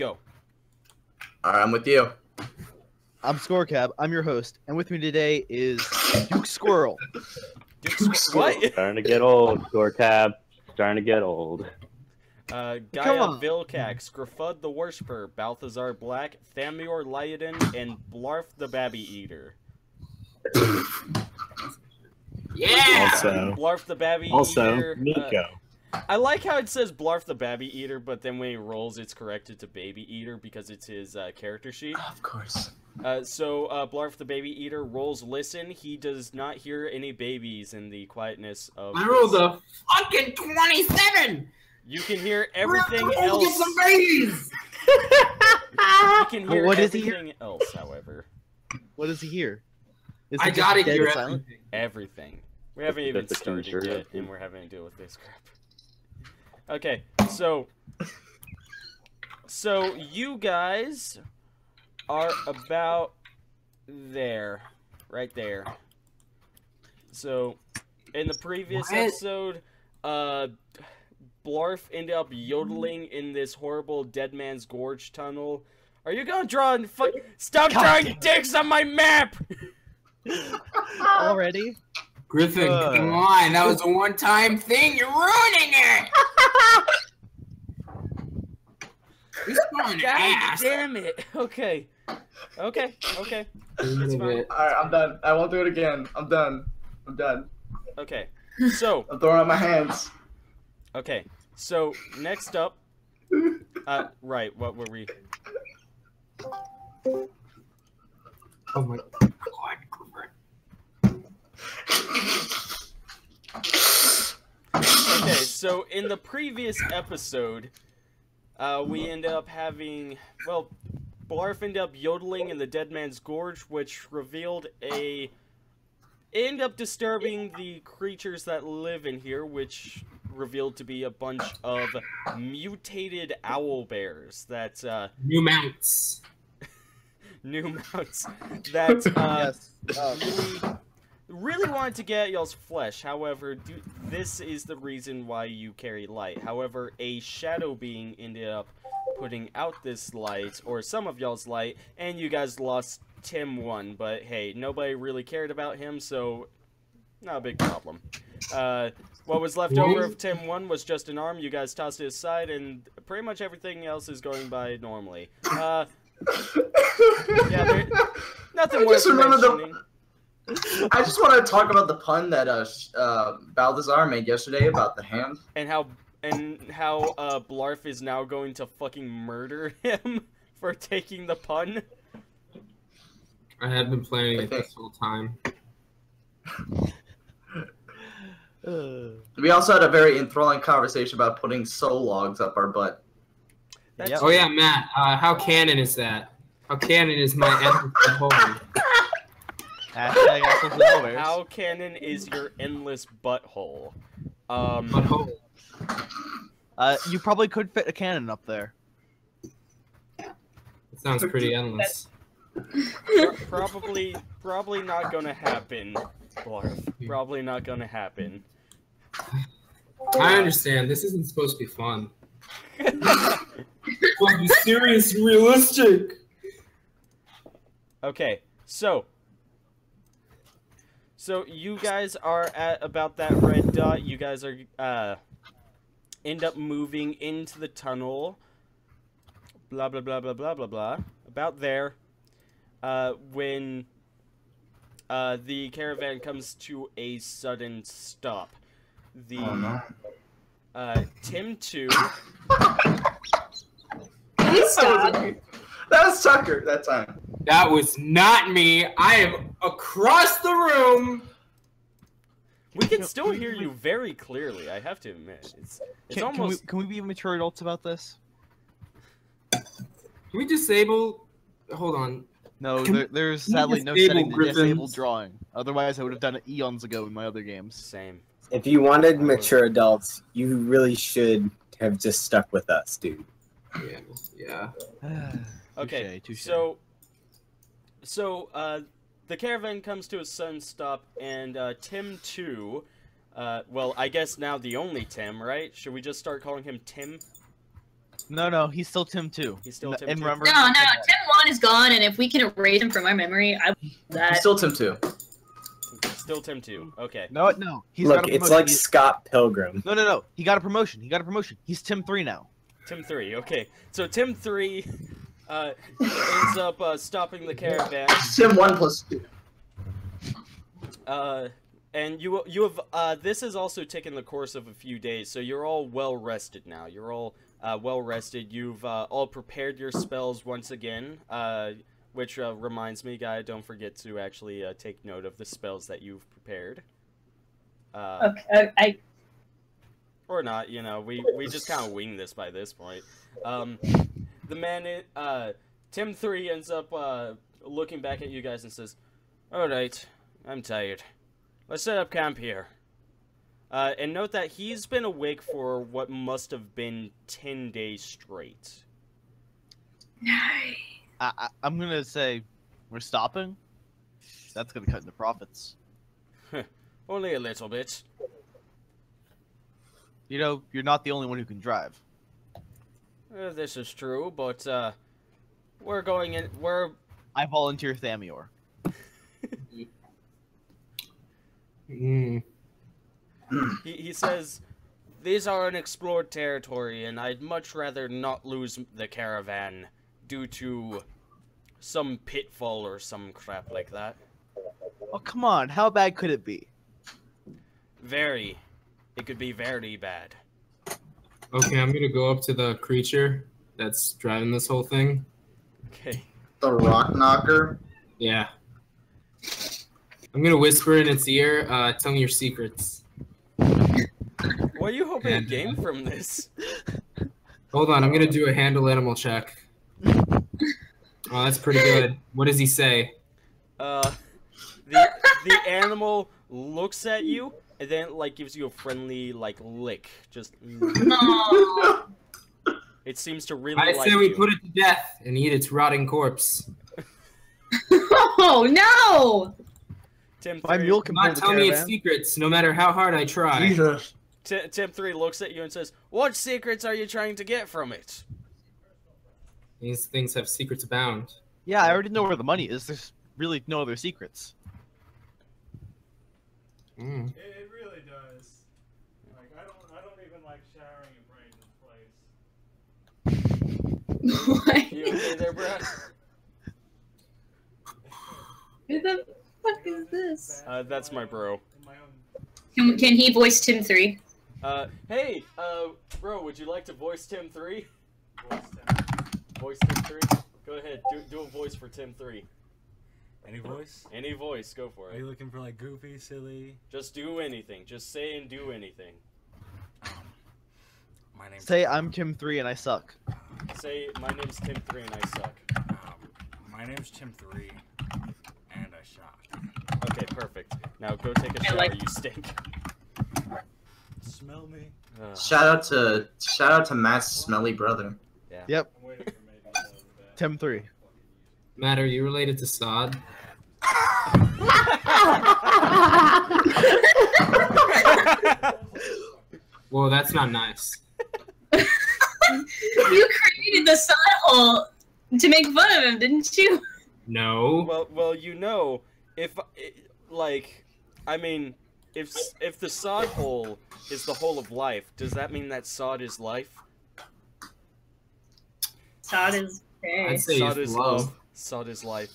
Go. All right, I'm with you. I'm Skorkab. I'm your host, and with me today is Duke Squirrel. Duke What? Starting to get old, Skorkab. Starting to get old. Uh, Come Gaia on. Vilcax, Gruffudd the Worshipper, Balthazar Black, Thamior Liadon, and Blarf the Babby Eater. Yeah. Also, Blarf the Babby also Eater. uh, Nico. I like how it says Blarf the Babby Eater, but then when he rolls, it's corrected to Baby Eater because it's his uh, character sheet. Of course. Uh, so uh, Blarf the Baby Eater rolls listen. He does not hear any babies in the quietness of. I rolled a fucking twenty-seven. You can hear everything We're else. Get some babies. You can hear what does he hear? everything else, however. What does he hear? Is I gotta hear everything. Everything. We haven't even started yet, and we're having to deal with this crap. Okay, so so you guys are about there, right there. So in the previous What? episode, uh, Blarf ended up yodeling in this horrible Dead Man's Gorge tunnel. Are you gonna draw and fuck? Stop God drawing dicks on my map! Already? Griffin, Uh. come on. That was a one-time thing. You're ruining it. He's throwing God ass. damn it! Okay, okay, okay, It's fine. All right, I'm done. I won't do it again. I'm done. I'm done. okay. So, I'm throwing up my hands. okay. So next up, uh, right. What were we? Oh my god, Griffin. Okay. So in the previous episode, uh, we ended up having well, Blarf ended up yodeling in the Dead Man's Gorge, which revealed a. End up disturbing the creatures that live in here, which revealed to be a bunch of mutated owl bears that uh, New mounts. new mounts that uh, yes. Uh, really, really wanted to get y'all's flesh. However, do, this is the reason why you carry light. However, a shadow being ended up putting out this light, or some of y'all's light, and you guys lost Tim one. But hey, nobody really cared about him, so not a big problem. Uh, what was left over of Tim one was just an arm. You guys tossed it aside, and pretty much everything else is going by normally. Uh, yeah, there, nothing I worth remember the- mentioning. I just want to talk about the pun that uh, uh, Balthazar made yesterday about the hand. and how and how uh Blarf is now going to fucking murder him for taking the pun. I have been planning it this whole time. We also had a very enthralling conversation about putting soul logs up our butt. That's Oh yeah, Matt. Uh, how canon is that? How canon is my episode home? hashtag apples and elbows. how canon is your endless butthole? Um, Butthole. Uh, you probably could fit a cannon up there. It sounds pretty endless. pr- probably probably not gonna happen, Blarf. Probably not gonna happen. I understand. This isn't supposed to be fun. Well, be serious realistic. Okay, so so you guys are at about that red dot. You guys are uh end up moving into the tunnel. Blah blah blah blah blah blah blah. About there, uh, when uh the caravan comes to a sudden stop. The uh Tim two That was, that was Tucker that time. That was not me. I am across the room. we can still hear you very clearly. I have to admit, it's it's Can, can we, almost can we be mature adults about this? Can we disable? Hold on. No, Can- there, there's sadly no setting to Griffins? disable drawing. Otherwise, I would have done it eons ago in my other games. same. If you wanted mature adults, you really should have just stuck with us, dude. Yeah. Yeah. Okay, Touche, touche. so so uh, the caravan comes to a sudden stop, and uh, Tim two, uh, well, I guess now the only Tim, right? Should we just start calling him Tim? No, no, he's still Tim Two. He's still Tim and remember, No, no, Tim One is gone, and if we can erase him from our memory, I will that. He's still Tim Two. Still Tim Two. Okay. No, no, he's Look, got a it's like He's- Scott Pilgrim. No, no, no. He got a promotion. He got a promotion. He's Tim three now. Tim three. Okay. So Tim three uh, ends up uh, stopping the caravan. Sim one plus two. Uh, and you you have uh, this has also taken the course of a few days, so you're all well rested now. You're all uh, well rested. You've uh, all prepared your spells once again. Uh, which uh, reminds me, guy, don't forget to actually uh, take note of the spells that you've prepared. Uh, Okay, I, or not, you know, we we just kind of wing this by this point. Um, the man, uh, Tim three ends up uh, looking back at you guys and says, "All right, I'm tired. Let's set up camp here." Uh, and note that he's been awake for what must have been ten days straight. nice. I, I, I'm gonna say we're stopping. That's gonna cut into profits. Only a little bit. You know, you're not the only one who can drive. Uh, this is true, but uh, we're going in. We're I volunteer Thamior. Mm. He, he says, These are unexplored territory, and I'd much rather not lose the caravan due to some pitfall or some crap like that. Oh come on, how bad could it be? Very. It could be very bad. Okay, I'm gonna go up to the creature that's driving this whole thing. Okay. The rock knocker. Yeah. I'm gonna whisper in its ear, uh, tell me your secrets. What are you hoping to And, uh, gain from this? Hold on, I'm gonna do a handle animal check. Oh, that's pretty good. What does he say? Uh, the, the animal looks at you and then, like, gives you a friendly, like, lick. Just. Aw. It seems to really I like say we you. put it to death and eat its rotting corpse. Oh no! Tim My three, mule can pull Not tell me its secrets, no matter how hard I try. Jesus. Ti- Tim three looks at you and says, "What secrets are you trying to get from it?" These things have secrets abound. Yeah, I already know where the money is. There's really no other secrets. Mm. It, it really does. Like I don't, I don't even like showering in Brayden's place. What? You okay there, Brad? Who the fuck is this? Uh, that's my bro. In my own Can, can he voice Tim three? Uh, hey, uh, bro, would you like to voice Tim three? voice then. Voice Tim three. Go ahead, do do a voice for Tim three. Any voice? Any voice, go for it. Are you looking for like goofy, silly? Just do anything. Just say and do anything. My name's Say I'm Tim three and I suck. Say my name's Tim three and I suck. Um, my name's Tim Three, and I suck. Okay, perfect. Now go take a I shower. like- You stink. Smell me. Uh, Shout out to shout out to Matt's smelly brother. Yeah. Yep, I'm waiting for Megan to over that. Tim three. Matt, are you related to Sod? Whoa, that's not nice. you created the sun hole to make fun of him, didn't you? No. well, well, you know, if like, I mean, if if the sod hole is the whole of life, does that mean that sod is life? Sod is I'd say Sod is love. love. Sod is life.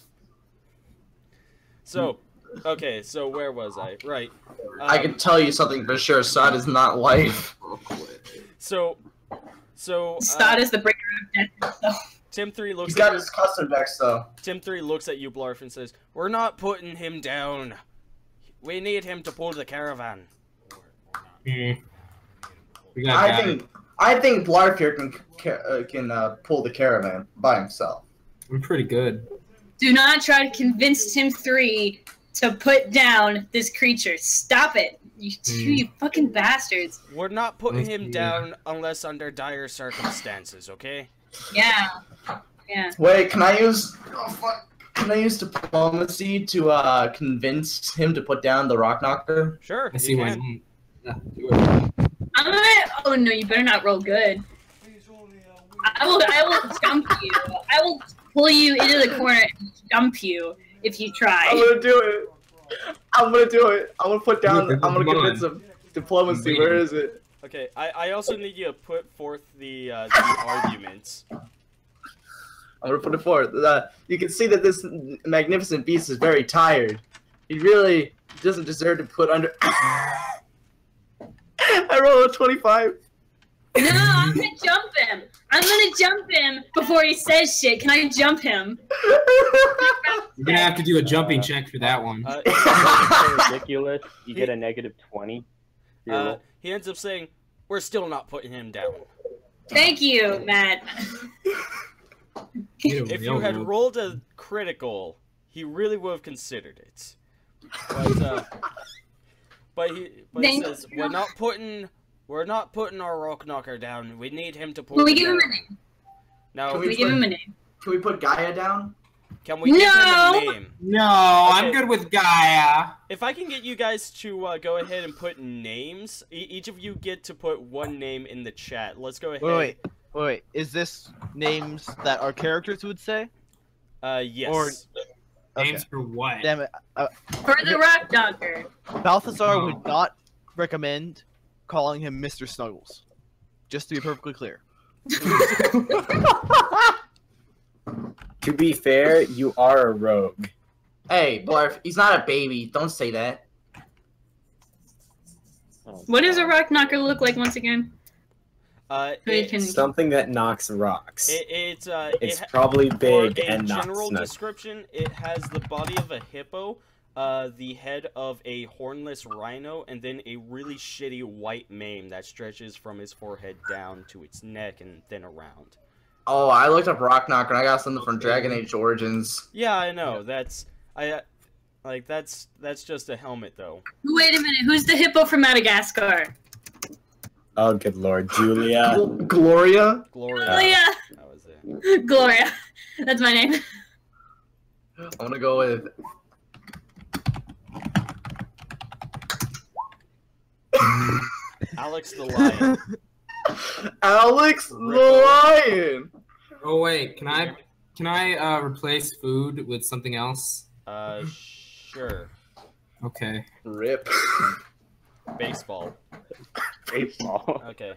So, okay, so where was I? Right. I um, can tell you something for sure. Sod is not life. So, so uh, is the breaker of death himself. Tim three looks He's at got you, his custom decks though. Tim three looks at you, Blarf, and says, "We're not putting him down. We need him to pull the caravan." Or, or not. Hmm. I that. think I think Blarf here can uh, can uh, pull the caravan by himself. I'm pretty good. Do not try to convince Tim three to put down this creature. Stop it. You two, Hmm. you fucking bastards. We're not putting Let's him see. down unless under dire circumstances. Okay? Yeah. Yeah. Wait, can I use? Oh, fuck. Can I use diplomacy to uh, convince him to put down the rock knocker? Sure. I see why Yeah. I'm gonna. Oh no, you better not roll good. He's only a I will. I will jump you. I will pull you into the corner and jump you if you try. I'm try. gonna do it. I'm gonna do it. I'm gonna put down. I'm gonna come on. convince him. Diplomacy. I'm Where waiting. is it? Okay, I, I also need you to put forth the uh, the arguments. I'm gonna put it forth. Uh, you can see that this magnificent beast is very tired. He really doesn't deserve to put under. I rolled a 25. No, I'm gonna jump him. I'm gonna jump him before he says shit. Can I jump him? You're gonna have to do a jumping check for that one. Uh, ridiculous. You get a negative 20. uh, he ends up saying, "We're still not putting him down." Thank you, Matt. If you had rolled a critical, he really would have considered it. But uh, but he but he says, "We're not putting." We're not putting our rock knocker down. We need him to pull. Will we him give him a name? Now, Can Can we give him a name? Can we put Gaia down? can we give him No! a name? No, I'm good with Gaia. If I can get you guys to uh, go ahead and put names, e- each of you get to put one name in the chat. Let's go ahead. Wait, wait, wait, wait. Is this names that our characters would say? Uh, yes. Or- Okay. Names for what? Damn it. Uh, For the rock knocker. Balthazar No. would not recommend calling him Mr. Snuggles. Just to be perfectly clear. To be fair, you are a rogue. Hey, Barf, he's not a baby. Don't say that. Oh, What does a rock knocker look like once again? Uh, it, can- Something that knocks rocks. it, it's uh, it's it probably big a and knocks general nuts. description, it has the body of a hippo, uh, the head of a hornless rhino, and then a really shitty white mane that stretches from his forehead down to its neck and then around. Oh, I looked up Rock Knocker and I got something from Dragon Age Origins. Yeah, I know. That's I uh, like that's that's just a helmet though. Wait a minute. Who's the hippo from Madagascar? Oh, good lord, Julia. Gl- Gloria? Gloria. Oh That was it. Gloria. That's my name. I'm gonna go with. Alex the lion. Alex the Lion! Oh wait, can I can I uh, replace food with something else? Uh, sure. Okay. Rip. Baseball. Baseball. Okay.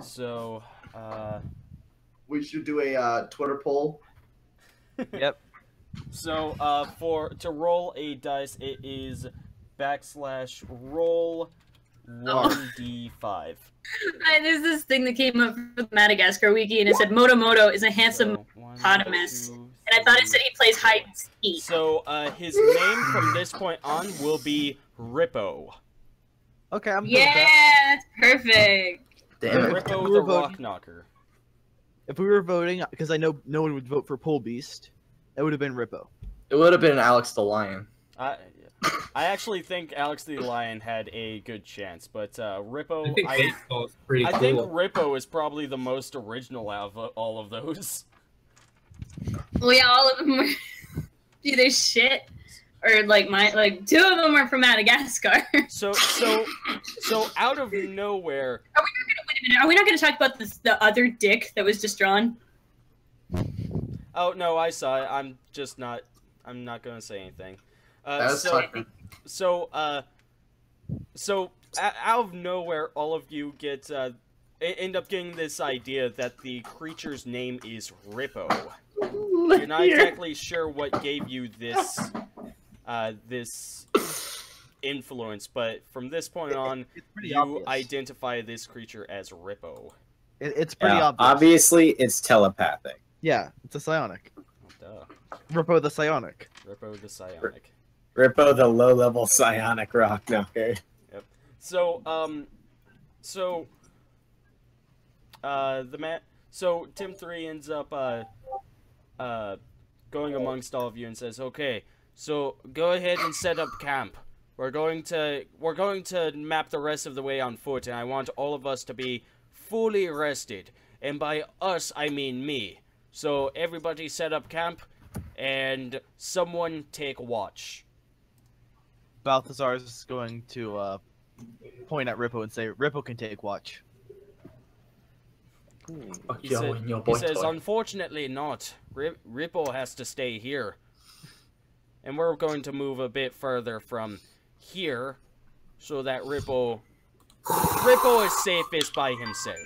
So, uh, We should do a uh, Twitter poll. Yep. so uh, for to roll a dice, it is backslash roll one d five. Uh, There's this thing that came up with Madagascar Wiki, and it said Motomoto is a handsome. So, one, hippopotamus. two, And I thought it said he plays hide and seek. So uh, his name from this point on will be Rippo. Okay, I'm Yeah, that's perfect. Damn it. Rippo We the voting. Rock Knocker. If we were voting, because I know no one would vote for Pole Beast, it would have been Rippo. It would have been Alex the Lion. I, I actually think Alex the Lion had a good chance, but uh, Rippo, I think I, baseball is pretty I cool. think Rippo is probably the most original out of all of those. Well, yeah, all of them were either shit or like my like two of them are from Madagascar. So, so, so out of nowhere, Are we not gonna Wait a minute, are we not going to talk about this, the other dick that was just drawn? oh no, I saw it. I'm just not. I'm not gonna say anything. Uh, That's so, fucking. So, uh, so out of nowhere, all of you get uh, end up getting this idea that the creature's name is Rippo. You're not exactly sure what gave you this, uh, this influence, but from this point on, It's you obvious. identify this creature as Rippo. It- it's pretty Yeah, obvious. obviously, it's telepathic. Yeah, it's a psionic. Duh. Rippo the psionic. Rippo the Psionic. Rippo, the low-level psionic rock knocker. Yep. So, um, so, uh, the man, so Tim three ends up, uh, uh, going amongst all of you and says, "Okay, so go ahead and set up camp. We're going to, we're going to map the rest of the way on foot, and I want all of us to be fully rested. And by us, I mean me. So everybody set up camp, and someone take watch." Balthazar is going to uh, point at Rippo and say, Rippo can take watch. Fuck He, said- and your he says, toy. unfortunately not. Rip- Ripple has to stay here. And we're going to move a bit further from here so that Ripple Ripple is safest by himself.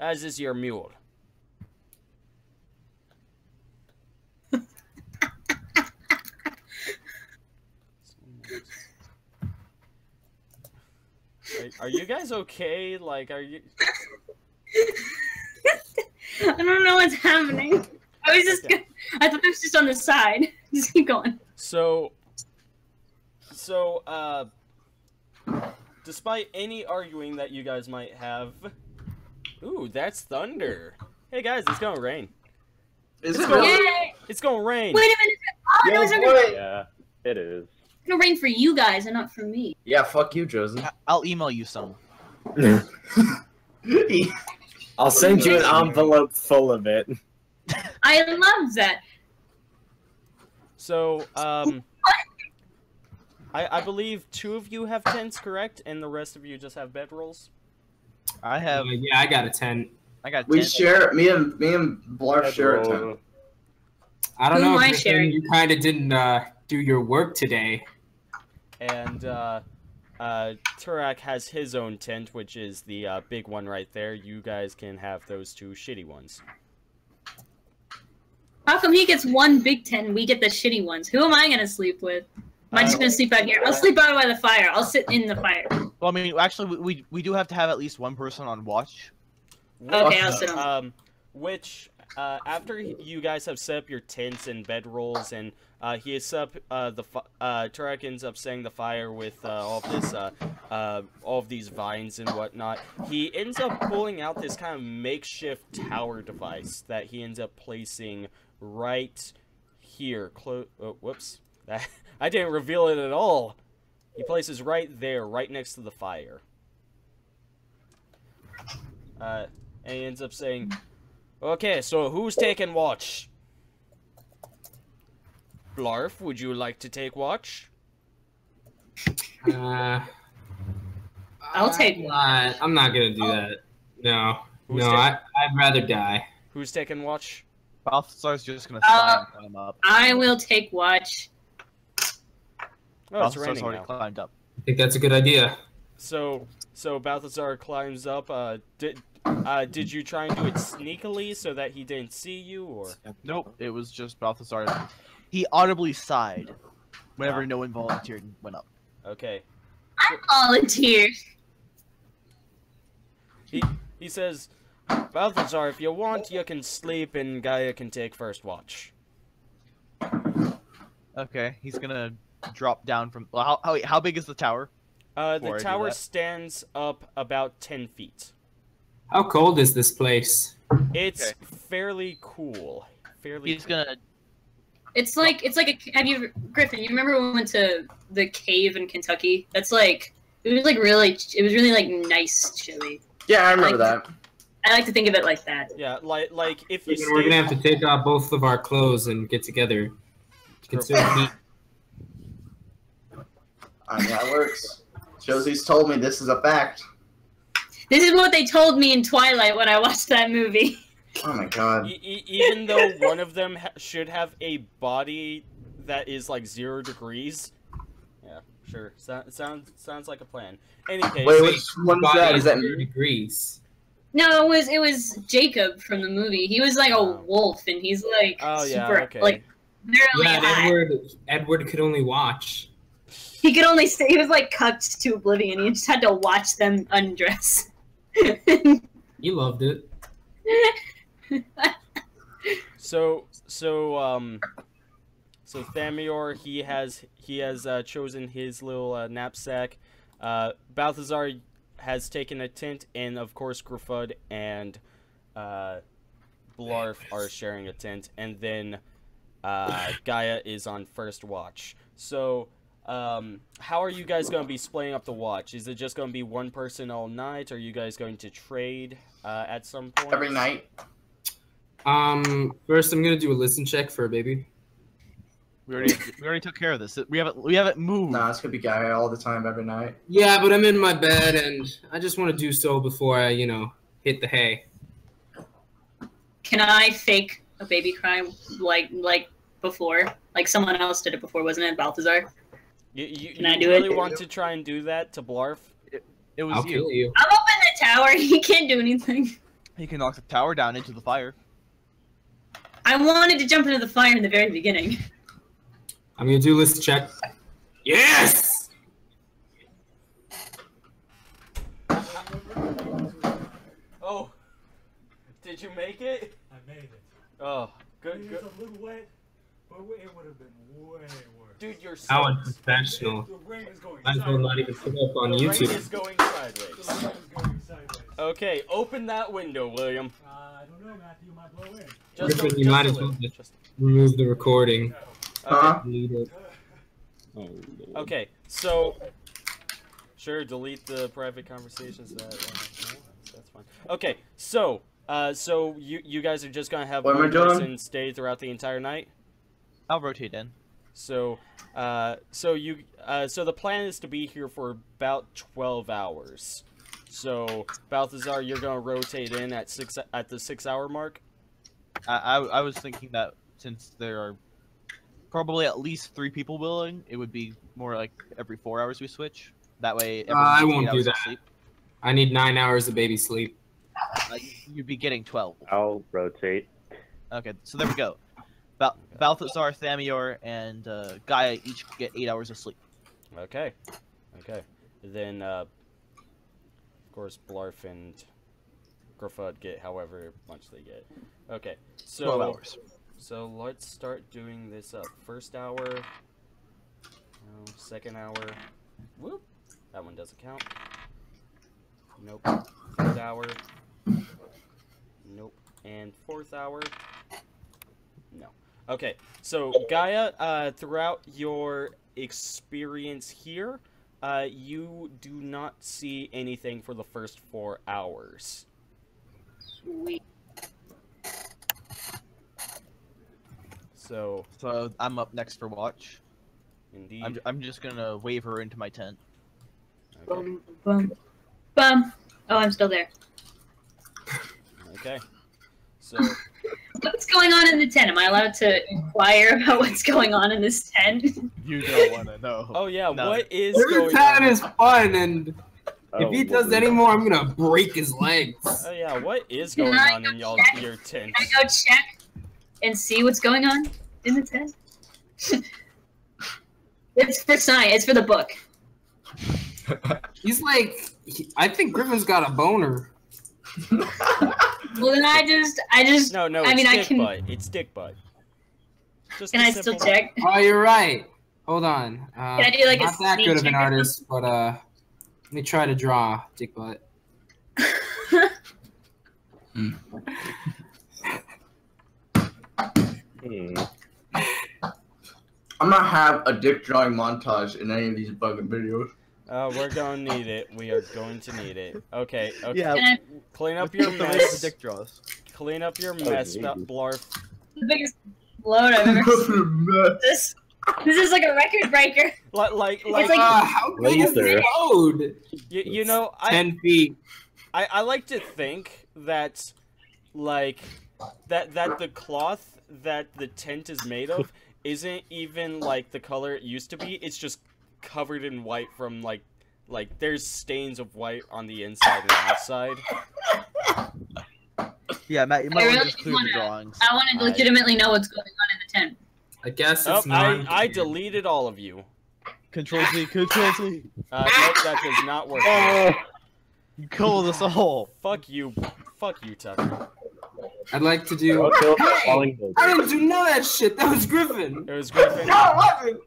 As is your mule. Are, are you guys okay? Like, are you? I don't know what's happening. I was just. Okay. I thought it was just on the side. Just keep going. So, so, uh, despite any arguing that you guys might have, ooh, that's thunder. Hey guys, it's gonna rain. Is It's it going- really? Yay! It's gonna rain. Wait a minute. Oh, no, it's gonna, boy. Yeah, it is. It's gonna rain for you guys and not for me. Yeah, fuck you, Josie. I'll email you some. I'll send you an envelope full of it. I love that. So, um, I I believe two of you have tents, correct, and the rest of you just have bedrolls. I Uh, have. yeah, I got a ten. I got. we 10. share. Me and me and Blarf share a tent. I don't Who know. am I You kind of didn't uh, do your work today. And uh, uh, Turak has his own tent, which is the uh, big one right there. You guys can have those two shitty ones. How come he gets one big tent and we get the shitty ones? Who am I gonna sleep with? Am I just gonna sleep out here? I'll sleep out by the fire. I'll sit in the fire. Well, I mean, actually, we, we we do have to have at least one person on watch. Okay, I'll sit on. Um, which uh, after you guys have set up your tents and bedrolls, and uh, he set up uh, the uh, Turek ends up setting the fire with uh, all of this, uh, uh, all of these vines and whatnot. He ends up pulling out this kind of makeshift tower device that he ends up placing right here. Clo- oh, whoops, I didn't reveal it at all. He places right there, right next to the fire. And he ends up saying, "Okay, so who's taking watch?" Blarf, would you like to take watch? Uh, I'll take I'm not, I'm not gonna do that. No, Who's no, taking- I, I'd rather die. Who's taking watch? Balthazar's just gonna Uh, climb him up. I will take watch. Oh, it's Balthazar's raining already now. climbed up. I think that's a good idea. So, so Balthazar climbs up. Uh, did uh, did you try and do it sneakily so that he didn't see you, or Nope, it was just Balthazar. He audibly sighed whenever Ah. no one volunteered and went up. okay? I volunteer. He he says, Balthazar, if you want, you can sleep, and Gaia can take first watch. Okay, he's gonna drop down from. Well, how, how, how big is the tower? Uh, the tower stands up about ten feet. How cold is this place? It's fairly cool. Fairly. He's gonna. It's like it's like a. Have you Griffin? You remember when we went to the cave in Kentucky? That's like it was like really. It was really like nice chilly. Yeah, I remember Like- that. I like to think of it like that. Yeah, like like if you We're gonna have to take off both of our clothes and get together. Consider heat. I mean, that works. Josie's told me this is a fact. This is what they told me in Twilight when I watched that movie. Oh my god. e- e- even though one of them ha- should have a body that is like zero degrees. Yeah, sure. So- sounds sounds like a plan. Any case, Wait, which one's Body that? Is that zero degrees? No, it was it was Jacob from the movie. He was like a Oh. wolf, and he's like Oh yeah, super okay. like really Yeah, hot. Edward. Edward could only watch. He could only stay. He was like cucked to oblivion. He just had to watch them undress. You loved it. So so um so Thamior he has he has uh, chosen his little uh, knapsack. Uh, Balthazar has taken a tent, and of course Gruffudd and uh, Blarf are sharing a tent, and then uh, Gaia is on first watch. So. Um, how are you guys going to be splitting up the watch? Is it just going to be one person all night? Or are you guys going to trade uh, at some point? every night? Um, first I'm gonna do a listen check for a baby. We already we already took care of this. We haven't we haven't moved. Nah, it's gonna be guy all the time, every night. Yeah, but I'm in my bed and I just want to do so before I, you know, hit the hay. can I fake a baby cry like like before? Like someone else did it before, wasn't it, Balthazar? You, you, Can you I do really it? want to try and do that to Blarf? It was I'll you. kill you. I'm up in the tower. He can't do anything. He can knock the tower down into the fire. I wanted to jump into the fire in the very beginning. I'm gonna do list check. Yes. Oh, did you make it? I made it. Oh, good, It good. was a little wet, but it would have been way worse. Dude, you're so. How unprofessional. The rain is going Might as well not even put up on the rain YouTube. is going sideways. The rain is going sideways. Okay, open that window, William. Uh, I don't know, Matthew. You might blow in. Just, Griffin, you just might as well just- Just- Remove the recording. Huh? Delete it. Oh, Okay, so sure, delete the private conversations. That uh, no, that's fine. Okay, so uh, so you you guys are just gonna have What am I one doing? person stay throughout the entire night. I'll rotate in. So uh, so you uh, so the plan is to be here for about twelve hours. So Balthazar, you're gonna rotate in at six at the six hour mark. I, I, I was thinking that since there are probably at least three people willing, it would be more like every four hours we switch. That way, Uh, I everyone won't gets eight do hours of that. Sleep. I need nine hours of baby sleep. Uh, you'd be getting twelve. I'll rotate. Okay, so there we go. Bal- Balthazar, Thamior, and uh, Gaia each get eight hours of sleep. Okay, okay. Then uh, of course Blarf and Gruffudd get however much they get. Okay, so Twelve hours. So let's start doing this up. First hour. No, second hour. Whoop. That one doesn't count. Nope. Third hour. Nope. And fourth hour. No. Okay. So Gaia, uh, throughout your experience here, uh, you do not see anything for the first four hours. Sweet. So So I'm up next for watch. indeed. I'm, I'm just gonna wave her into my tent. Okay. Bum, bum, bum. Oh, I'm still there. Okay. So What's going on in the tent? Am I allowed to inquire about what's going on in this tent? You don't want to know. Oh yeah, No. what is Every going time on? is fun, and Oh, if he does any more, I'm gonna break his legs. Oh yeah, what is going on in y'all your tent? Can I go check and see what's going on in the tent? it's for science. It's for the book. He's like, he- I think Griffin's got a boner. Well, then I just, I just, No, no, I it's mean, I can- butt. It's dick butt. Just can I still simple- check? Oh, you're right. Hold on. Uh, Can I do, like, a not that good of an or artist, but uh, let me try to draw dick butt. Hmm. I'm gonna have a dick drawing montage in any of these fucking videos. Uh, we're gonna need it. We are going to need it. Okay, okay. Yeah, Clean up your mess. dick draws. Clean up your mess, Jesus. Bl- Blarf. the biggest load I've ever seen. This, this is like a record breaker. Like, like, like, like- uh, how big is Laser. the load? you, you know, I, Ten feet. I, I like to think that, like, that that the cloth that the tent is made of isn't even like the color it used to be. It's just covered in white from like, like there's stains of white on the inside and outside. Yeah, Matt, you I might want to really just clear wanna- the drawings. I want to I- legitimately know what's going on in the tent. I guess Oh, not. I, I deleted all of you. Control Z, Control Z. Uh, nope, that does not work. Oh, You killed us all. Fuck you. Fuck you, Tucker. I'd like to do. I'll kill the Hey! falling. I didn't do none of that shit. That was Griffin. It was Griffin. No, it wasn't.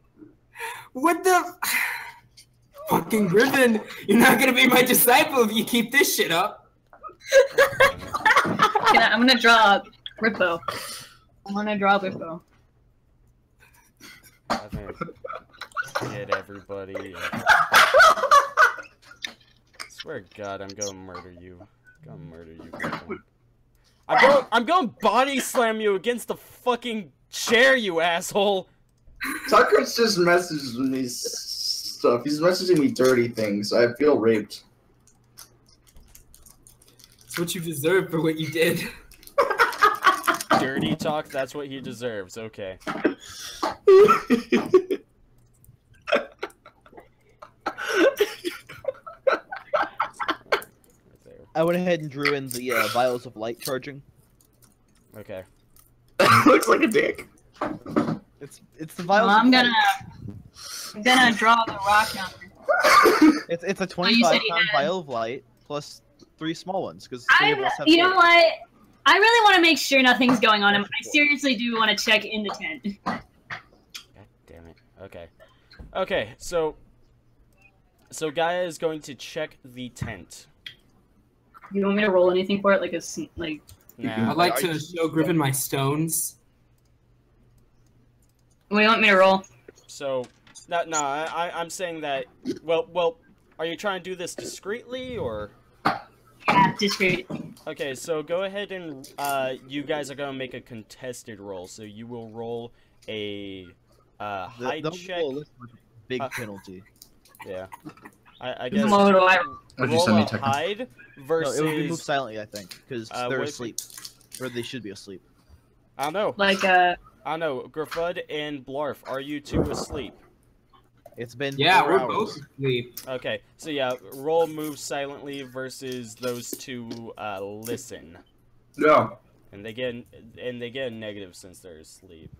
What the? Fucking Griffin, you're not gonna be my disciple if you keep this shit up. I, I'm gonna draw Rippo. I'm gonna draw Rippo. I'm gonna get everybody. Swear to God, I'm gonna murder you. gonna murder you. Griffin. I'm going. I'm going to body slam you against the fucking chair, you asshole. Tucker's just messages me stuff. He's messaging me dirty things. I feel raped. It's what you deserve for what you did. Dirty talk, that's what he deserves. Okay. I went ahead and drew in the uh, vials of light charging. Okay. Looks like a dick. It's it's the Well. I'm gonna. I'm gonna draw the rock number. It's it's a 25 said he pound vial of light plus three small ones because I, you know what? I really want to make sure nothing's going on. I seriously do want to check in the tent. God damn it. Okay. Okay, so so Gaia is going to check the tent. You want me to roll anything for it, like a like? Now, I'd like to show Griffin my stones. What do you want me to roll? so no, no, I, I- I'm saying that. Well, well, are you trying to do this discreetly or? Yeah, discreet. Okay, so go ahead and uh, you guys are gonna make a contested roll. So you will roll a uh, The, hide the check. roll big Uh, penalty. Yeah, I, I guess What do What'd you roll send me, a Tucker? hide No, it would be moved silently, I think, because Uh, they're what is asleep, or they should be asleep. I don't know. Like uh, I know. Gruffudd and Blarf, are you two asleep? It's been Yeah, we're hours. both asleep. Okay, so yeah, roll move silently versus those two uh, listen, Yeah. and they get and they get a negative since they're asleep.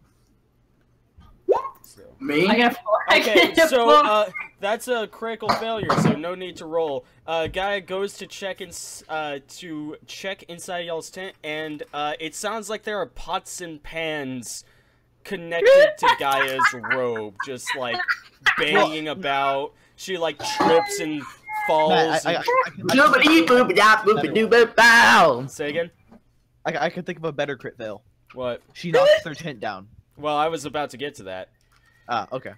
So. Me? I got a four. Okay, got so uh, that's a critical failure, so no need to roll. Uh, guy goes to check in, uh, to check inside y'all's tent, and uh, it sounds like there are pots and pans connected to Gaia's robe, just like banging about. She like trips and falls. Nobody I, I, and- I, I, can- boop da boop doo boop bow. Say again. I, I can think of a better crit fail. What? She knocks their tent down. Well, I was about to get to that. Ah, okay.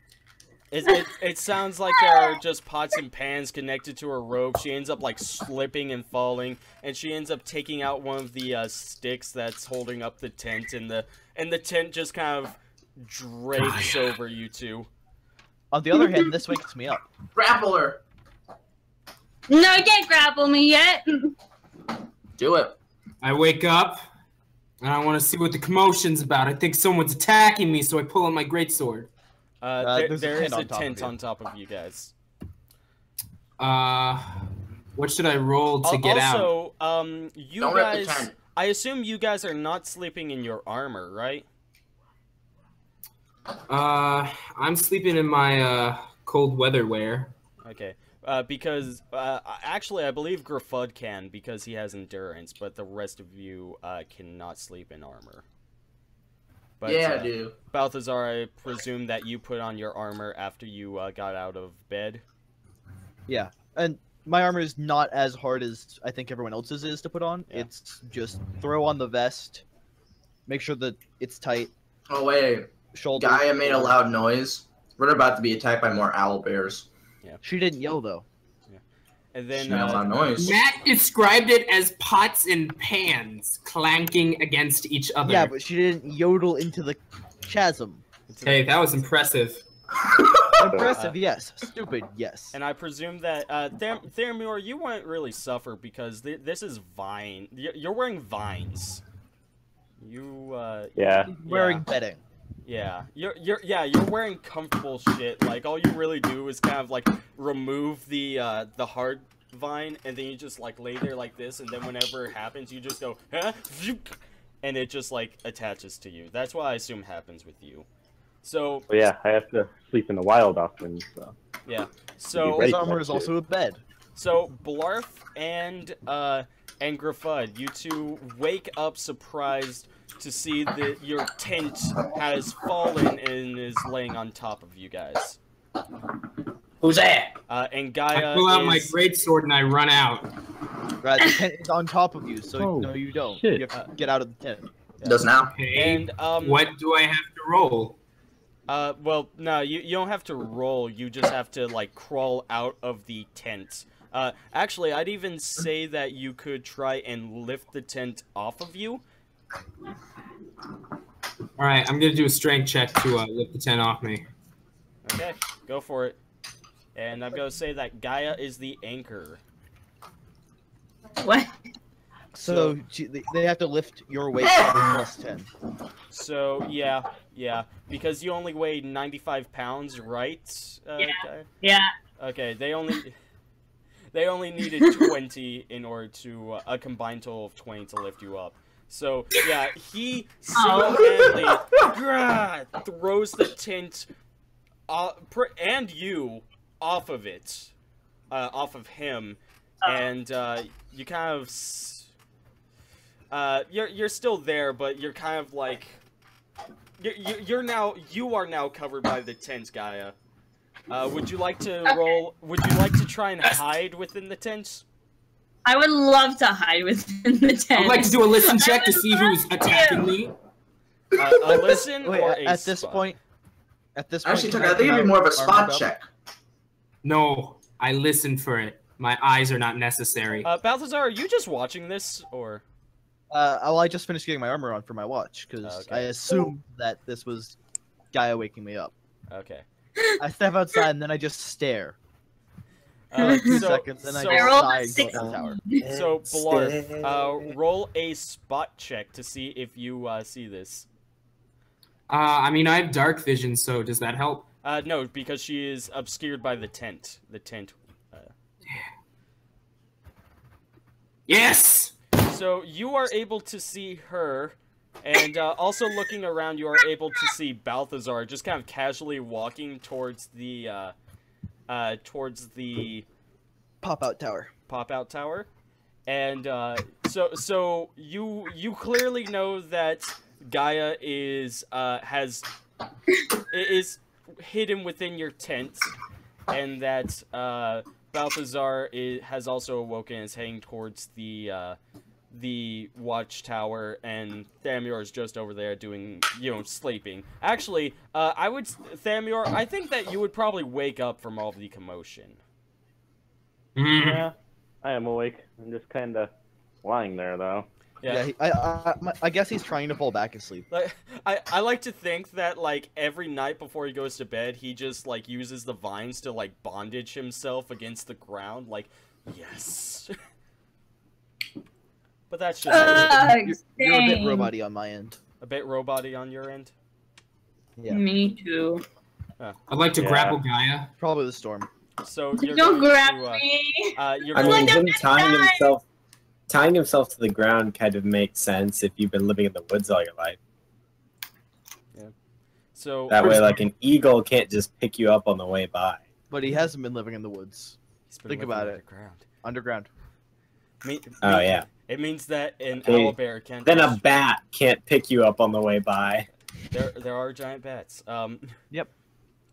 It, it, it sounds like there are just pots and pans connected to her robe. She ends up like slipping and falling, and she ends up taking out one of the uh, sticks that's holding up the tent, and the and the tent just kind of drapes over you two. On the other hand, this wakes me up. Grapple her. no, you can't grapple me yet. Do it. I wake up and I want to see what the commotion's about. I think someone's attacking me, so I pull out my greatsword. Uh, Uh, there, there's a tent is a on top of tent you. on top of you guys. Uh, what should I roll to Al- get out? also, um, you Don't rip the guys, tent. I assume you guys are not sleeping in your armor, right? Uh, I'm sleeping in my uh cold weather wear. Okay. Uh, because uh, actually, I believe Gruffudd can because he has endurance, but the rest of you uh, cannot sleep in armor. But, yeah, uh, dude. Balthazar, I presume that you put on your armor after you uh, got out of bed. Yeah, and my armor is not as hard as I think everyone else's is to put on. Yeah. It's just throw on the vest, make sure that it's tight, Oh wait, shoulder. Gaia made a loud noise. We're about to be attacked by more owl bears. Yeah. She didn't yell though. Yeah. And She then made a uh, loud noise. Matt described it as pots and pans clanking against each other. Yeah, but she didn't yodel into the chasm. hey, that was impressive. Impressive, yes. Stupid, yes. and I presume that uh, Ther- Theramure, you won't really suffer because th- this is vine. y- You're wearing vines. You uh, Yeah. Wearing yeah. bedding. Yeah, you're you're yeah you're wearing comfortable shit. Like all you really do is kind of like remove the uh, the hard vine, and then you just like lay there like this, and then whenever it happens, you just go huh? And it just like attaches to you. That's what I assume happens with you. So Well, yeah, I have to sleep in the wild often, so. yeah, so Right, His armor is also a bed. so Blarf and uh and Gruffudd, you two wake up surprised to see that your tent has fallen and is laying on top of you guys. Who's that? Uh, and I Gaia pull out my is, greatsword and I run out. Right, the tent is on top of you, so Oh, no, you don't. shit. You have to get out of the tent. Does now? Okay. and um, what do I have to roll? Uh, well, no, you you don't have to roll. You just have to like crawl out of the tent. Uh, actually, I'd even say that you could try and lift the tent off of you. All right, I'm gonna do a strength check to uh, lift the tent off me. Okay, go for it. And I'm gonna say that Gaia is the anchor. What? So she- they they have to lift your weight plus ten. So yeah, yeah, because you only weigh 95 pounds, right? Uh, Yeah. Guy? Yeah. Okay, they only they only needed 20 in order to uh, a combined total of 20 to lift you up. So yeah, he single-handedly grah, throws the tent uh, pr- and you off of it, uh, off of him, and uh, you kind of. S- uh, you're you're still there, but you're kind of like you're, you're you're now you are now covered by the tent, Gaia. Uh, would you like to Okay. roll? Would you like to try and hide within the tent? I would love to hide within the tent. I'd like to do a listen check to see who's love to. attacking me. Uh, a listen Wait, or at, a at this point, at this point, Actually, can I think it'd be more of a spot check. No, I listen for it. My eyes are not necessary. Uh, Balthazar, are you just watching this, or Uh, well, I just finished getting my armor on for my watch because Okay. I assumed that this was Gaia waking me up. okay? I step outside and then I just stare. Uh, Two so, seconds and I so, just Roll sigh a and go six. down the tower. so Blarf, uh, roll a spot check to see if you uh, see this. Uh, I mean, I have dark vision, so does that help? Uh, no, because she is obscured by the tent. The tent. Yes. So you are able to see her, and uh, also looking around, you are able to see Balthazar just kind of casually walking towards the, uh, uh, towards the Pop out tower. pop out tower, and uh, so so you you clearly know that Gaia is uh, has is hidden within your tent, and that uh, Balthazar is, has also awoken and is heading towards the uh, the watchtower, and Thamior is just over there doing you know sleeping. Actually, uh, I would Thamior, I think that you would probably wake up from all the commotion. Mm. Yeah, I am awake. I'm just kind of lying there, though. Yeah, he, I, I, my- I guess he's trying to fall back asleep. Like I, I like to think that like every night before he goes to bed, he just like uses the vines to like bondage himself against the ground. Like, yes. but that's just Ugh, You're, you're a bit dang. robot on my end. a bit roboty on your end. Yeah, Me too. I'd like to Yeah. grapple Gaia. probably the storm. So you're Don't grab to, uh, me. Uh, you're I mean, him tying guy. himself, tying himself to the ground kind of makes sense if you've been living in the woods all your life. Yeah. so That way, like an eagle can't just pick you up on the way by. But he hasn't been living in the woods, he's been think living about it. underground. underground. Me- Oh yeah. It means that an Okay. owlbear can't. Then a bat can't pick you up on the way by. there, there are giant bats. Um. Yep.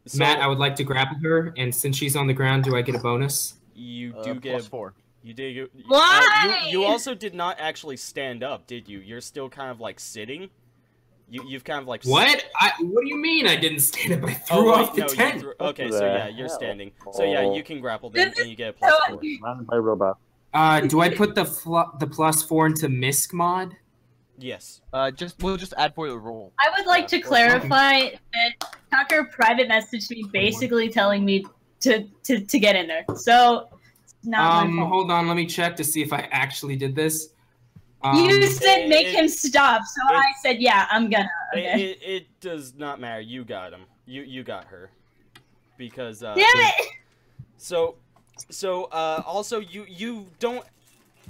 So Matt, I would like to grapple her, and since she's on the ground, do I get a bonus? you Uh, do get plus four. You did. You, Why? Uh, you, you also did not actually stand up, did you? You're still kind of like sitting. You you've kind of like. What? I, what do you mean I didn't stand up? I Oh, threw wait, off the no, tent. threw- okay, so yeah, you're standing. So yeah, you can grapple them, and you get a four. Surrounded by robots. Uh, do I put the fl- the plus four into misc mod? Yes. Uh, just we'll just add for the roll. I would like to clarify that Tucker private messaged me basically telling me to, to, to get in there. So, it's not Um, my fault. hold on, let me check to see if I actually did this. Um, you said make it- him stop, so it- I said, yeah, I'm gonna. It, Okay. it, it does not matter. You got him. You you got her. Because uh. Damn it! So, so uh, also you you don't.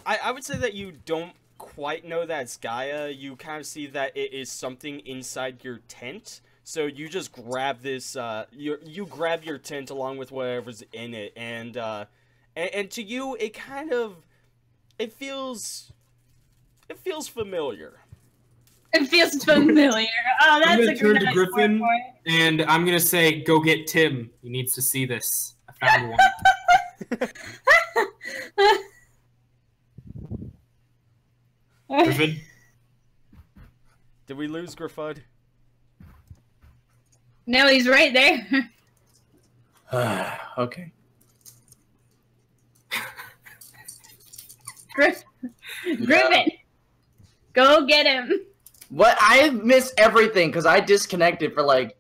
I I would say that you don't quite know that it's Gaia. You kind of see that it is something inside your tent. So you just grab this. Uh, you you grab your tent along with whatever's in it, and uh, and, and to you it kind of, it feels, it feels familiar. It feels familiar. Oh, that's I'm gonna a turn good to Griffin. word for it. And I'm gonna say, go get Tim. He needs to see this. I found one. Griffin. Did we lose Gruffudd? no, he's right there. okay. Griff- Griffin, go get him. What? I missed everything because I disconnected for like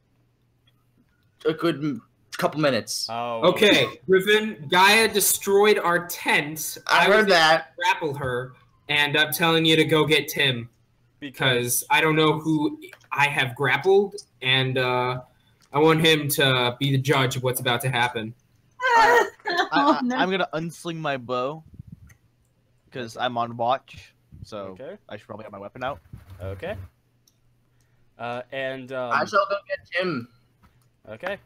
a good m- couple minutes. Oh. Okay, Griffin. Gaia destroyed our tent. I was heard that. grapple her. and I'm telling you to go get Tim because I don't know who I have grappled, and uh, I want him to be the judge of what's about to happen. I, oh, I, no. I'm gonna unsling my bow because I'm on watch, so Okay. I should probably have my weapon out. Okay. Uh, and um, I shall go get Tim. okay.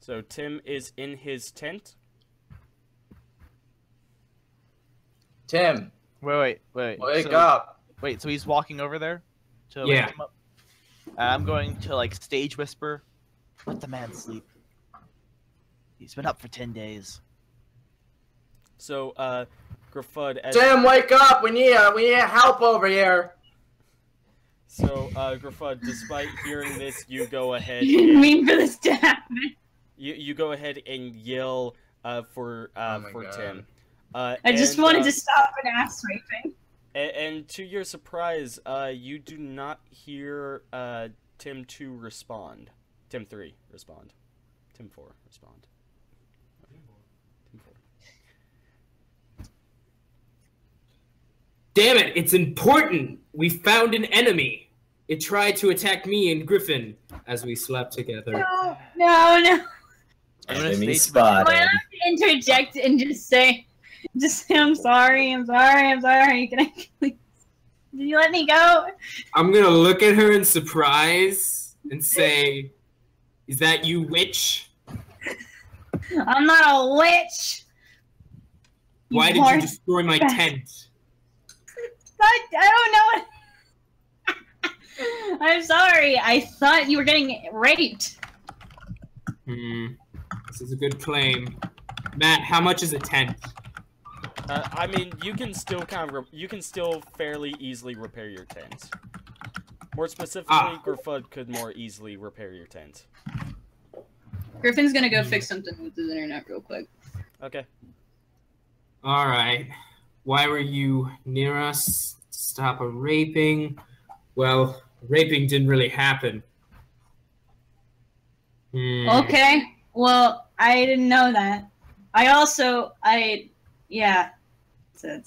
So Tim is in his tent. Tim, Wait, wait, wait. wake so, up. Wait, so he's walking over there to Yeah. wake him up. And I'm going to like stage whisper, "Let the man sleep. He's been up for ten days." So uh, Gruffudd, as Tim, wake up. We need uh, we need help over here. so uh, Gruffudd, despite hearing this, you go ahead. You didn't and- mean for this to happen. You you go ahead and yell uh, for uh, Oh for God. Tim. Uh, I just and, wanted uh, to stop an ass raping. And, and to your surprise, uh, you do not hear uh, Tim two respond. Tim three respond. Tim four respond. Tim four. Damn it! It's important. We found an enemy. It tried to attack me and Griffin as we slept together. No, no, no. I'm gonna Enemy stage I spotted. have to interject and just say, just say, I'm sorry, I'm sorry, I'm sorry. Can I please? Did you let me go? I'm gonna look at her in surprise and say, "Is that you, witch? I'm not a witch. Why did you destroy my tent?" I, I don't know. I'm sorry. I thought you were getting raped. Hmm. This is a good claim. Matt, how much is a tent? Uh, I mean, you can still kind of you can still fairly easily repair your tent. More specifically, Ah. Gruffudd could more easily repair your tent. Griffin's gonna go fix something with his internet real quick. Okay. All right. Why were you near us? Stop a raping. Well, raping didn't really happen. Hmm. Okay. Well, I didn't know that. I also, I, yeah. So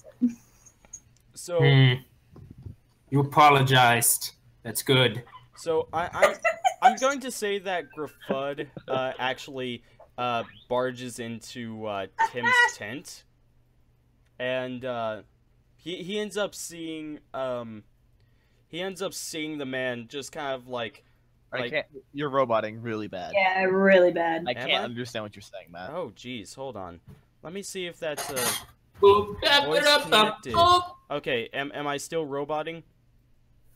So Hmm. You apologized. That's good. So I, I I'm going to say that Gruffudd uh, actually uh, barges into uh, Tim's tent, and uh, he he ends up seeing um he ends up seeing the man just kind of like I like can't. You're roboting really bad. yeah, really bad. I Am can't I? understand what you're saying, Matt. oh geez hold on let me see if that's a Voice ba, da, ba, connected. okay am am I still roboting?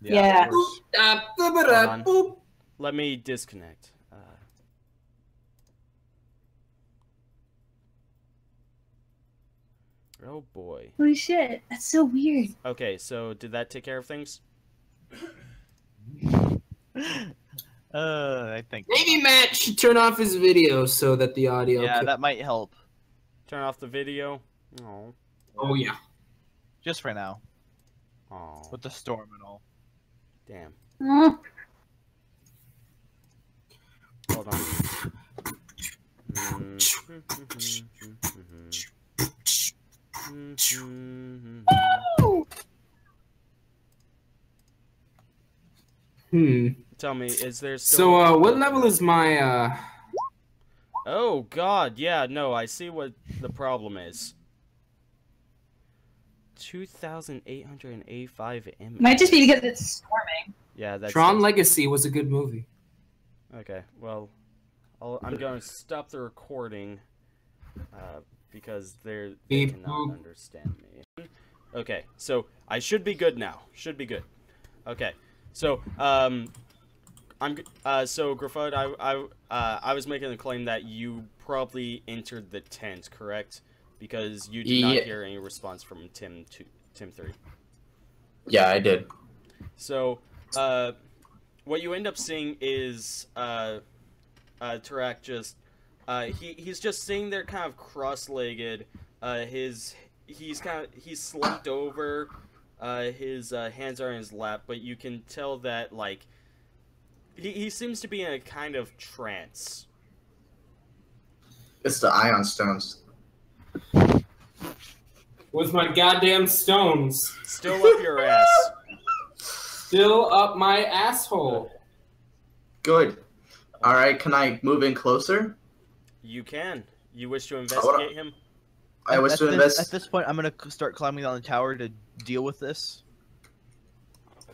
Yeah. of course. da, ba, ba, da, Hold on. boop. Let me disconnect. Uh, oh boy. Holy shit, that's so weird. Okay, so did that take care of things? Uh, I think. Maybe Matt should turn off his video so that the audio. Yeah, can- that might help. Turn off the video. Oh. Oh yeah. Just for now, Oh. with the storm and all. Damn. Oh, Hold on. Hmm. Tell me, is there still... So, uh, what level is my uh? Oh god, yeah, no, I see what the problem is. 2,885 M. might just be because it's storming. Yeah, that's... Tron Legacy was a good movie. Okay, well, I'll, I'm going to stop the recording uh, because they're, they Beep cannot understand me. Okay, so I should be good now. Should be good. Okay, so um, I'm uh, so Gruffudd, I I uh, I was making the claim that you probably entered the tent, correct? Because you did not hear any response from Tim two, Tim three. Yeah, I did. So, uh, what you end up seeing is uh, uh, Tarak just uh, he he's just sitting there, kind of cross-legged. Uh, his he's kind of he's slumped over. Uh, his uh, hands are in his lap, but you can tell that like he he seems to be in a kind of trance. It's the ion stones. with my goddamn stones. Still up your ass. Still up my asshole. Good. All right, can I move in closer? You can. You wish to investigate him? I wish at to this, invest. At this point, I'm gonna start climbing down the tower to deal with this.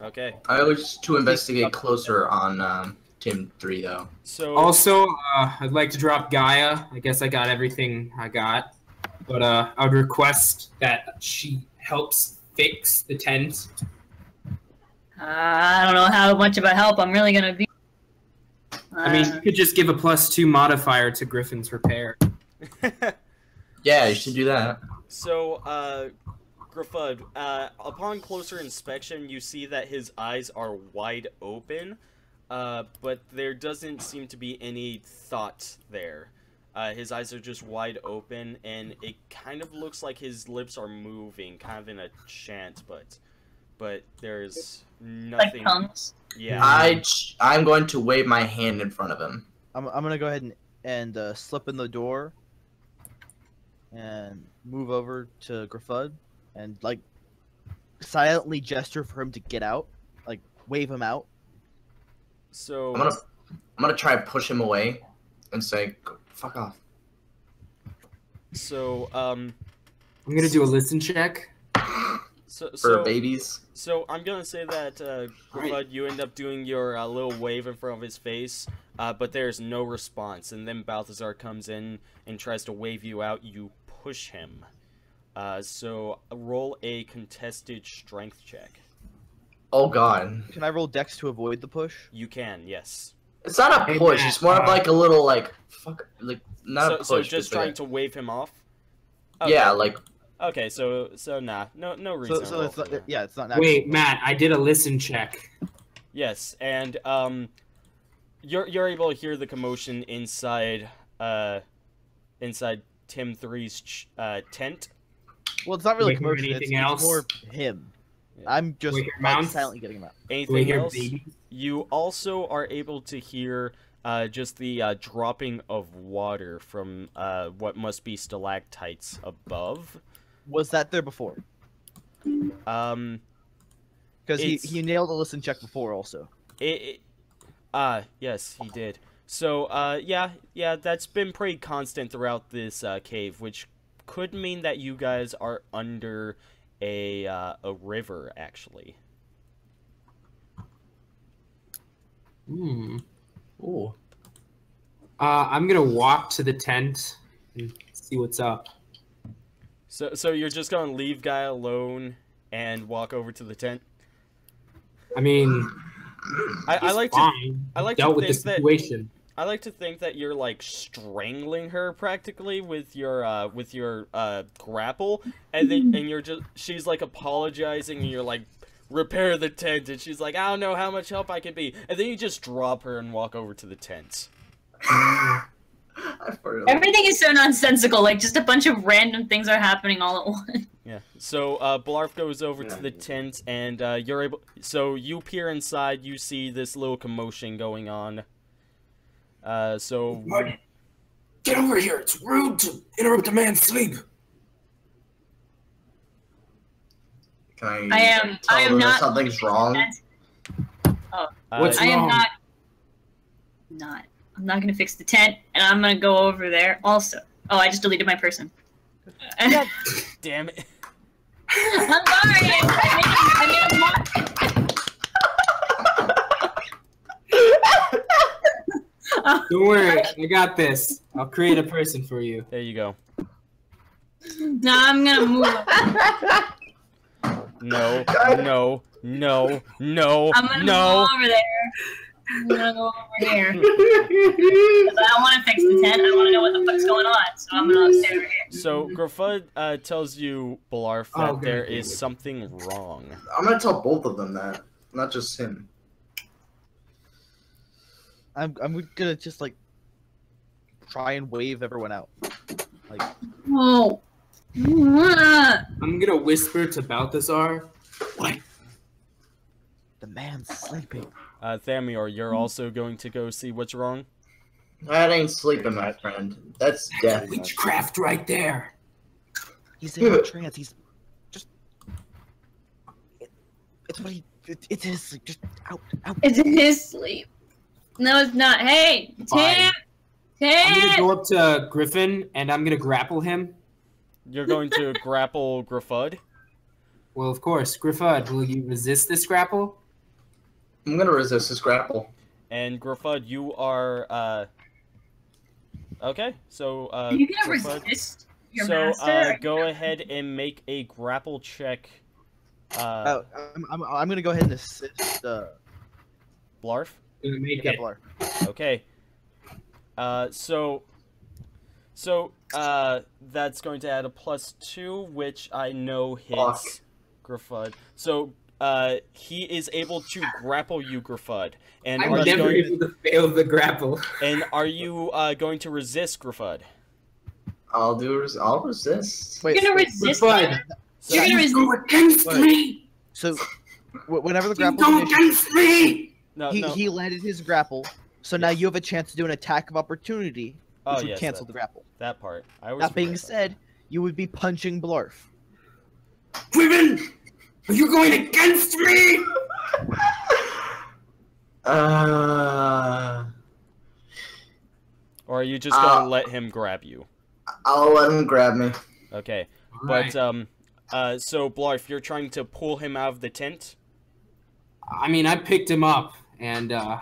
Okay. I wish to investigate closer on um, Tim Three though. So Also, uh, I'd like to drop Gaia. I guess I got everything I got, but uh, I would request that she helps fix the tent. Uh, I don't know how much of a help I'm really gonna be. I mean, Uh, you could just give a plus two modifier to Griffin's repair. Yeah, you should do that. So, uh, Gruffudd, uh, upon closer inspection, you see that his eyes are wide open, uh, but there doesn't seem to be any thought there. Uh, his eyes are just wide open, and it kind of looks like his lips are moving, kind of in a chant, but, but there's nothing. like nothing. tongues. yeah. I ch- I'm going to wave my hand in front of him. I'm, I'm gonna go ahead and, and uh, slip in the door and move over to Gruffudd and like silently gesture for him to get out, like wave him out. So, I'm gonna I'm gonna try to push him away and say, "Fuck off." so, um, I'm gonna do a listen check. so, For so, babies. So I'm gonna say that uh, Alright. Gruffudd, you end up doing your uh, little wave in front of his face, uh, but there's no response. And then Balthazar comes in and tries to wave you out. You push him. Uh, so roll a contested strength check. Oh God, Can I roll Dex to avoid the push? You can, yes. it's not a push. It's more of uh, like a little like fuck, like not so, a push. so just trying like- to wave him off. Yeah, like Okay, so so nah, no no reason. So, so it's not, that. yeah, it's not. an Wait, Matt, I did a listen check. Yes, and um, you're you're able to hear the commotion inside uh, inside Tim 3's ch- uh tent. Well, it's not really we commotion. It's, anything it's else? more him. I'm just we hear like, silently getting him out. Anything else? babies? You also are able to hear uh, just the uh, dropping of water from uh, what must be stalactites above. Was that there before? Um, Because he, he nailed a listen check before also. it, it uh, yes, he did. So, uh, yeah, yeah, that's been pretty constant throughout this uh, cave, which could mean that you guys are under a uh, a river, actually. Hmm. ooh. Uh, I'm gonna walk to the tent and see what's up. So, so you're just gonna leave Gaia alone and walk over to the tent? I mean, I, I like to fine. I like dealt to with the think that- situation. I like to think that you're like strangling her practically with your uh with your uh grapple and then and you're just she's like apologizing and you're like repair the tent and she's like I don't know how much help I can be and then you just drop her and walk over to the tent. Everything is so nonsensical. Like just a bunch of random things are happening all at once. Yeah. So uh Blarf goes over to the tent and uh you're able so you peer inside, you see this little commotion going on. Uh so Marty, get over here. It's rude to interrupt a man's sleep. Can I? I am- Tell I am not- something's wrong. uh, What's I am wrong? not. Not. I'm not gonna fix the tent, and I'm gonna go over there also. Oh, I just deleted my person. I'm damn it. sorry. I made, I made a mo- Don't worry, I got this. I'll create a person for you. There you go. no, I'm gonna move. No, no, no, no, I'm gonna no. go over there. I'm gonna go over here. 'Cause I don't want to fix the tent. I want to know what the fuck's going on. So I'm gonna stay over here. So Gruffudd uh, tells you, Blarf, that Oh, good, there good, is good. something wrong. I'm gonna tell both of them that, not just him. I'm I'm gonna just like try and wave everyone out. Like Oh. I'm gonna whisper to Balthazar. What? The man's sleeping. Uh Thamior, you're also going to go see what's wrong? That ain't sleeping, my friend. That's, That's death. Witchcraft right there. He's in a trance. He's just. It, it's what he. It, it's his sleep. Just out, out. It's in his sleep. No, it's not. Hey, Fine. Tim! I'm gonna go up to Griffin and I'm gonna grapple him. You're going to grapple Gruffudd. Well, of course, Griffin, will you resist this grapple? I'm gonna resist this grapple. And Gruffudd, you are uh Okay, so uh Are you gonna Gruffudd- resist your so master? uh go ahead and make a grapple check uh Oh, I'm, I'm, I'm gonna go ahead and assist. Uh, Blarf. Gonna make it. Okay. Uh so so uh that's going to add a plus two, which I know hits Gruffudd. So uh he is able to grapple you, Gruffudd. And I'm are you never going able to fail the grapple. and are you uh going to resist Gruffudd? I'll do. Res- I'll resist. Wait, You're gonna resist Griffin, him? You're gonna resist go against Wait. me. So, wh- whenever the You grapple go initiates, against me. No, he, no. he landed his grapple. So now you have a chance to do an attack of opportunity, which oh, would yes, cancel that, the grapple. that part. I That being forget said, you would be punching Blarf. Griffin, are you going against me? Uh, Or are you just Uh, gonna let him grab you? I'll let him grab me. Okay. But Right. um uh so Blarf, you're trying to pull him out of the tent? I mean, I picked him up, and uh,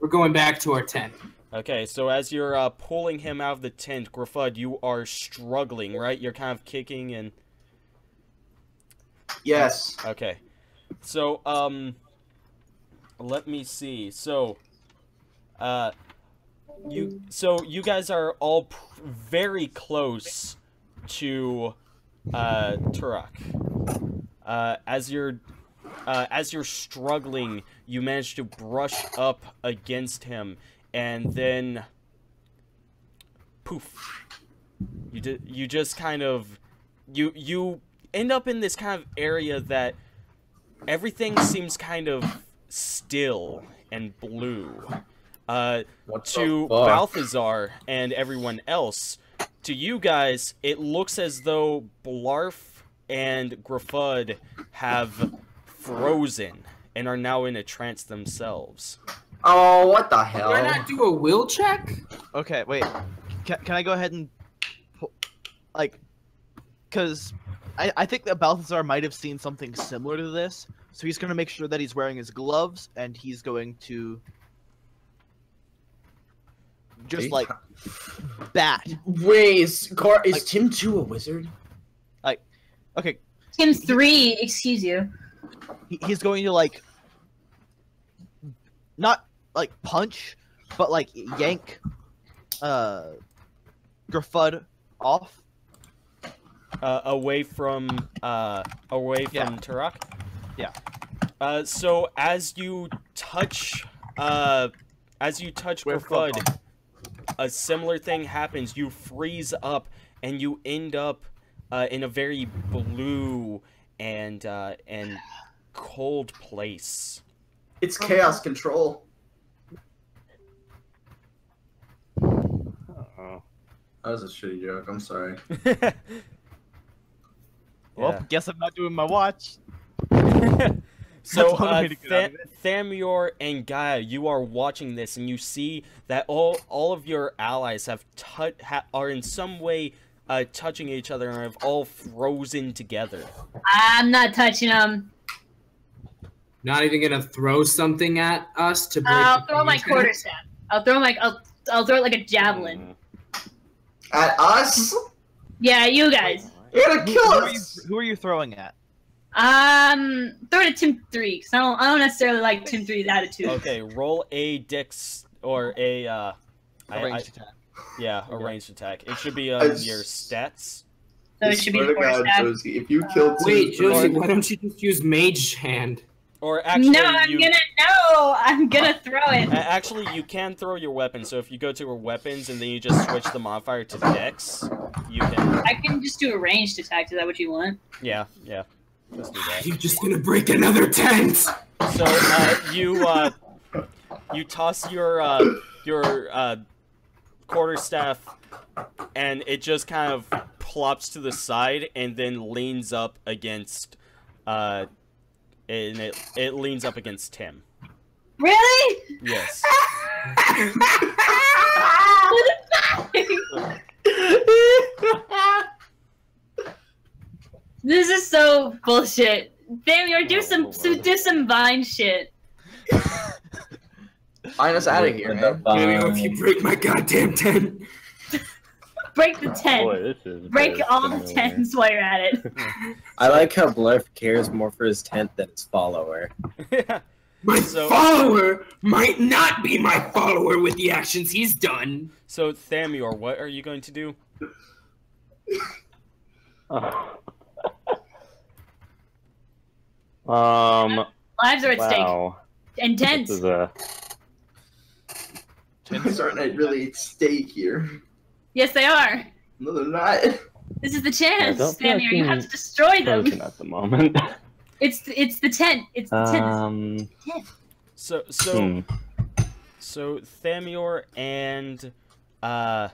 we're going back to our tent. Okay, so as you're uh pulling him out of the tent, Gruffudd, you are struggling, right? You're kind of kicking and Yes. okay. So um let me see. So uh you so you guys are all pr- very close to uh Turok. Uh as you're uh, as you're struggling, you manage to brush up against him, and then poof, you ju- you just kind of you you end up in this kind of area that everything seems kind of still and blue. Uh, to? Balthazar and everyone else, to you guys, it looks as though Blarf and Gruffudd have frozen and are now in a trance themselves. Oh, what the hell? Why not do a will check? Okay, wait. Can, can I go ahead and, pu- like, because I, I think that Balthazar might have seen something similar to this, so he's going to make sure that he's wearing his gloves, and he's going to just like bat. Wait, is, Car- is Like- Tim 2 a wizard? Like, okay, Tim three, excuse you. He, he's going to like not like punch, but like yank uh Gruffudd off. uh, away from uh, away from Yeah. Turok. Yeah. Uh, so as you touch uh, as you touch Where Gruffudd, a similar thing happens. You freeze up and you end up uh, in a very blue and uh, and cold place. It's chaos control. Oh. That was a shitty joke. I'm sorry. Well, Yeah. guess I'm not doing my watch. so, That's uh, way to get out of Tha- it. Thamior and Gaia, you are watching this, and you see that all all of your allies have tou- ha- are in some way uh, touching each other and have all frozen together. I'm not touching him. Not even gonna throw something at us to break. I'll throw my connection? quarterstaff. I'll throw my. I'll. I'll throw it like a javelin. At us? Yeah, you guys. You're gonna Who, kill who are you, us! who are you throwing at? Um, throw it at Tim three. Cause I don't. I don't necessarily like Tim 3's attitude. Okay, roll a dex or a uh, I- A I- ranged attack. yeah, a Okay. ranged attack. It should be on s- your stats. So it should be swear the to God, quarterstaff. Josie, if you kill Tim Wait, Josie, why don't you just use Mage Hand? Or actually, no, I'm you gonna no. I'm gonna throw it. actually you can throw your weapon. So if you go to your weapons and then you just switch the modifier to dex, you can. I can just do a ranged attack. Is that what you want? Yeah, yeah. Let's do that. You're just gonna break another tent. So uh, you uh, you toss your uh, your uh, quarterstaff, and it just kind of plops to the side and then leans up against uh, and it it leans up against Tim. Really? Yes. this is so bullshit. Damn, you do some, some Lord. do some vine shit. Find us out of here, man. Damien, if you break my goddamn tent. Break the tent. Boy, this is Break all the similar. tents while you're at it. I like how Blarf cares more for his tent than his follower. My So- follower might not be my follower with the actions he's done. so Thamior, what are you going to do? um. Lives are at stake. Wow. And This tents. is a. Things aren't really at stake here. Yes, they are. No, they're not. This is the chance, don't Samir. You have to destroy them. Frozen at the moment. It's it's the tent. It's the tent. um. So so Hmm. so Thamior and uh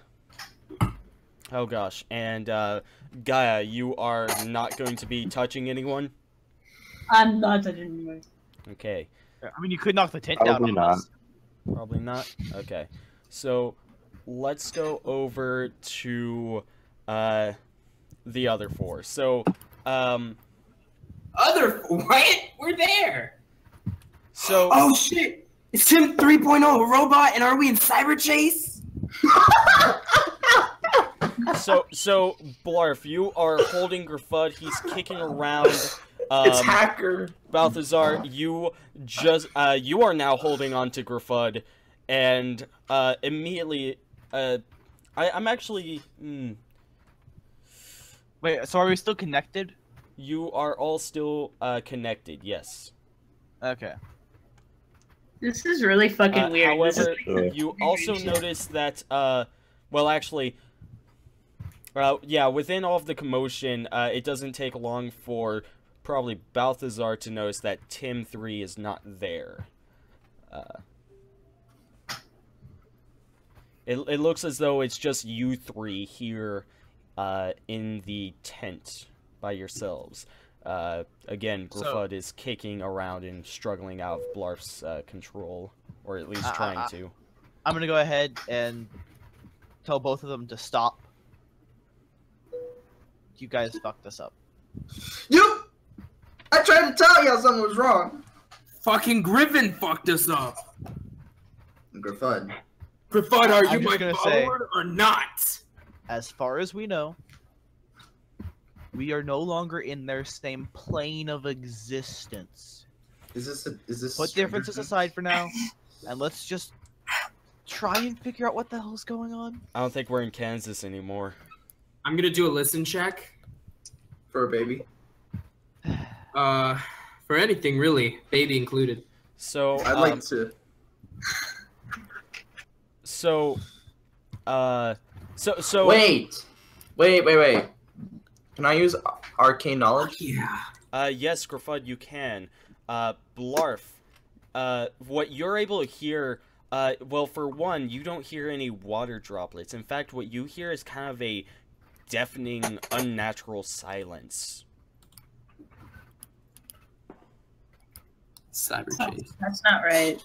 oh gosh and uh Gaia, you are not going to be touching anyone. I'm not touching anyone. Okay, I mean, you could knock the tent down. Probably not. probably not. Okay, so let's go over to uh the other four. So um Other what? We're there. so Oh shit! It's Tim 3.0 a robot, and are we in Cyberchase? so so Blarf, you are holding Gruffudd. He's kicking around. Um, it's hacker. Balthazar, you just uh, you are now holding on to Gruffudd, and uh, immediately, uh, I, I'm actually, mm, Wait, so are we still connected? you are all still uh, connected. Yes. Okay. This is really fucking Uh, weird. However, you also notice that, uh, well, actually, uh, yeah, within all of the commotion, uh, it doesn't take long for probably Balthazar to notice that Tim three is not there. Uh, it it looks as though it's just you three here, uh, in the tent by yourselves. Uh, again, So- Gruffudd is kicking around and struggling out of Blarf's uh, control, or at least trying uh, to. I'm gonna go ahead and tell both of them to stop. You guys fucked this up. You. I tried to tell y'all something was wrong. Fucking Griffin fucked us up. Gruffudd. Griffin, are I'm you just my gonna say- follower or not? As far as we know, we are no longer in their same plane of existence. Is this a, is this? Put differences Things? aside for now, and let's just try and figure out what the hell's going on. I don't think we're in Kansas anymore. I'm gonna do a listen check. for a baby. Uh, for anything really, baby included. So, I'd um, like to. So, uh, so, so. Wait, wait, wait, wait. Can I use arcane knowledge? Yeah. Uh, yes, Gruffudd, you can. Uh, Blarf, uh, what you're able to hear, uh, well, for one, you don't hear any water droplets. In fact, what you hear is kind of a deafening, unnatural silence. Cyber Chase. That's not right.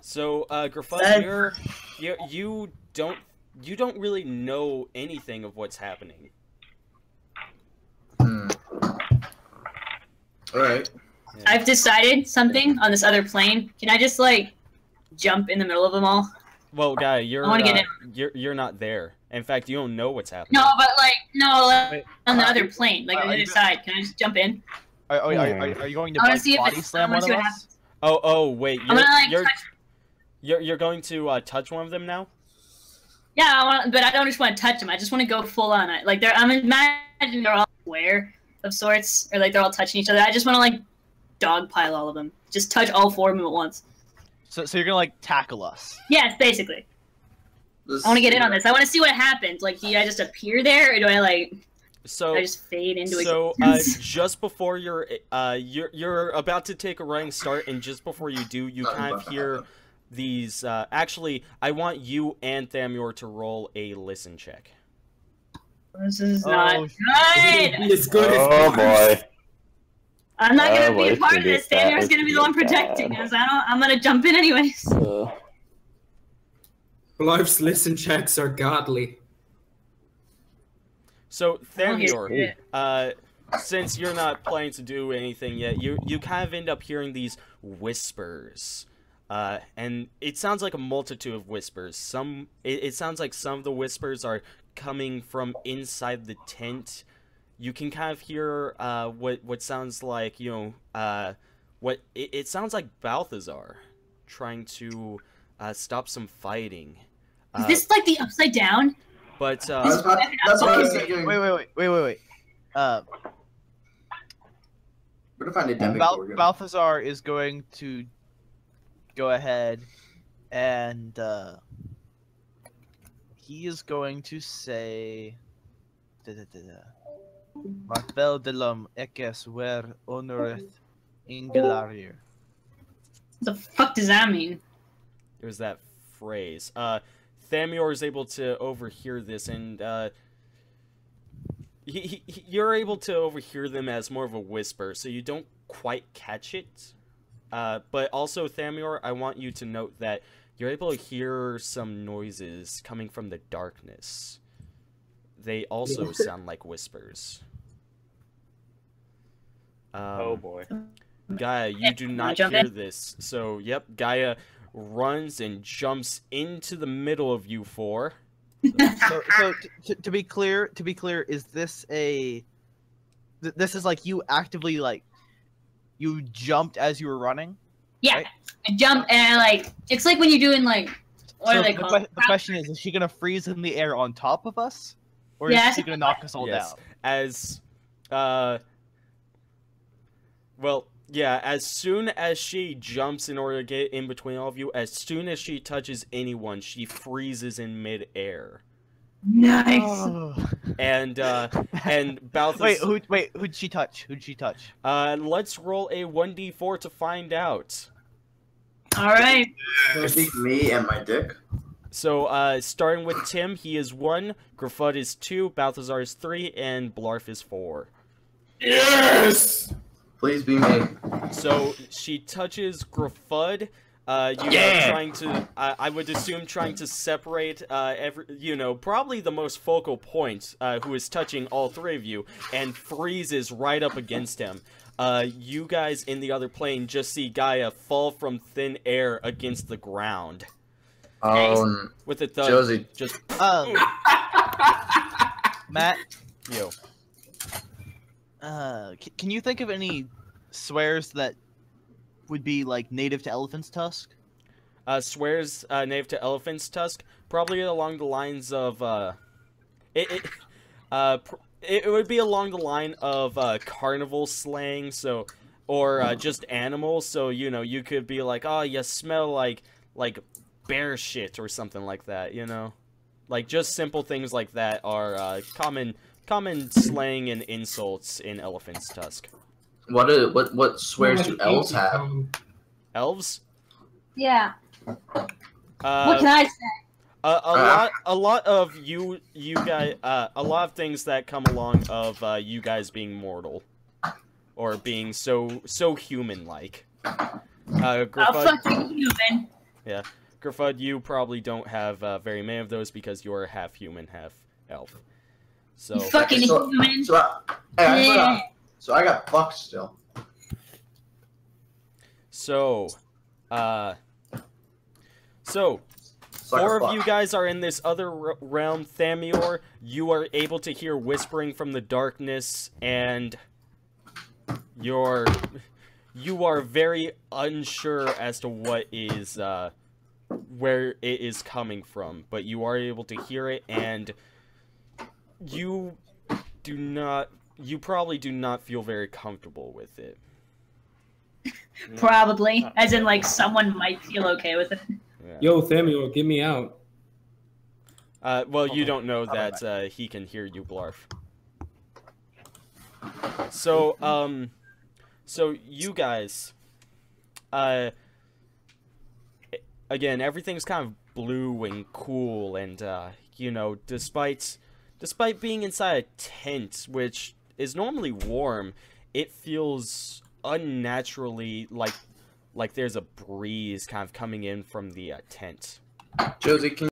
So, uh, Gruffudd, That- you're, you you don't, you don't really know anything of what's happening. Hmm. All right. I've decided something on this other plane. Can I just like jump in the middle of them all? Well, guy, you're, wanna get uh, you're, you're not there. In fact, you don't know what's happening. No, but like no, like, Wait, on the uh, other plane, like uh, on the other you- side. Can I just jump in? Are, are, are, Hmm. are, are you going to I wanna like, see if body it's- slam one of what us? Oh, oh, wait, I'm you're, gonna like you're, touch. You're, you're going to uh, touch one of them now? Yeah, I want, but I don't just want to touch them. I just want to go full on. I- Like they're, I'm imagining they're all aware of sorts, or like they're all touching each other. I just want to like dogpile all of them. Just touch all four of them at once. So, so you're gonna like tackle us. Yes, basically. This- I want to get in on this. I want to see what happens. Like, do I just appear there, or do I like, So, I just fade into so uh, just before you're uh you're you're about to take a running start, and just before you do, you kind of hear these. Uh, actually, I want you and Thamior to roll a listen check. this is Oh, not good. Be as good oh as boy. I'm not gonna Oh, be a part of this. bad. Daniel's gonna be the one protecting bad. us. I don't. I'm gonna jump in anyways. Uh, Blarf's listen checks are godly. So Oh, Thamior, uh, since you're not planning to do anything yet, you you kind of end up hearing these whispers, uh, and it sounds like a multitude of whispers. Some it, it sounds like some of the whispers are coming from inside the tent. You can kind of hear uh, what what sounds like you know uh, what it, it sounds like Balthazar trying to uh, stop some fighting. Is Uh, this like the upside down? but uh, That's what, that's what I was thinking. Wait, wait, wait, wait, wait, wait. Uh, We're gonna Bal- Balthazar is going to go ahead and uh, he is going to say da, da, da, da. Martel de l'homme eques ver honoreth ingelarir. The fuck does that mean? There's that phrase. Uh, Thamior is able to overhear this, and uh, he, he, he- you're able to overhear them as more of a whisper, so you don't quite catch it. Uh, but also, Thamior, I want you to note that you're able to hear some noises coming from the darkness. They also sound like whispers. Um, oh boy. Gaia, you do not hear in? this. So, yep, Gaia runs and jumps into the middle of you four. So, so t- t- to be clear, to be clear, is this a? th- This is like you actively like, you jumped as you were running. Yeah, Right. I jump and I like. It's like when you're doing like. What so are they the, called? que- the question is: Is she gonna freeze in the air on top of us, or Yeah, is she gonna knock us all Yes. down? As, uh, well, yeah, as soon as she jumps in order to get in between all of you, as soon as she touches anyone, she freezes in midair. Nice. Oh. And, uh, and Balthazar. wait, who? Wait, who'd she touch? Who'd she touch? Uh, let's roll a 1d4 to find out. All right. I think me and my dick. So, uh, starting with Tim, he is one, Gruffudd is two, Balthazar is three, and Blarf is four. Yes. Please be me. So she touches Gruffudd. Uh, you Yeah. are trying to, I I would assume, trying to separate, uh, every, you know, probably the most focal point, uh, who is touching all three of you, and freezes right up against him. Uh, you guys in the other plane just see Gaia fall from thin air against the ground Oh, with a thud. Josie. Just Um, Matt, yo. uh, can you think of any swears that would be like native to Elephant's Tusk? uh, swears uh, native to elephant's tusk, probably along the lines of uh, it. it uh, pr- it, it would be along the line of uh, carnival slang, so or uh, just animals. So you know, you could be like, "Oh, you smell like like bear shit" or something like that. You know, like just simple things like that are uh, common common slang and insults in elephant's tusk. What do, what what swears do elves have? Elves. Yeah. Uh, what can I say? A, a Uh. lot, a lot of you, you guys, uh, a lot of things that come along of uh, you guys being mortal, or being so so human-like. Uh, Gruffudd, fuck you, human. Gruffudd, you probably don't have uh, very many of those because you're half human, half elf. So, You fucking so- human. So I, hey, I Yeah. forgot. So I got fucked still. so, uh, so got Four of you guys are in this other r- realm, Thamior. You are able to hear whispering from the darkness, and you're you are very unsure as to what is uh, where it is coming from, but you are able to hear it, and you do not. You probably do not feel very comfortable with it. Probably. As in, like, someone might feel okay with it. Yeah. Yo, Samuel, get me out. Uh, well, you don't know that uh, he can hear you, Blarf. So, um, so you guys, uh, again, everything's kind of blue and cool, and uh, you know, despite despite being inside a tent, which is normally warm, it feels unnaturally like like there's a breeze kind of coming in from the uh, tent. Josie, can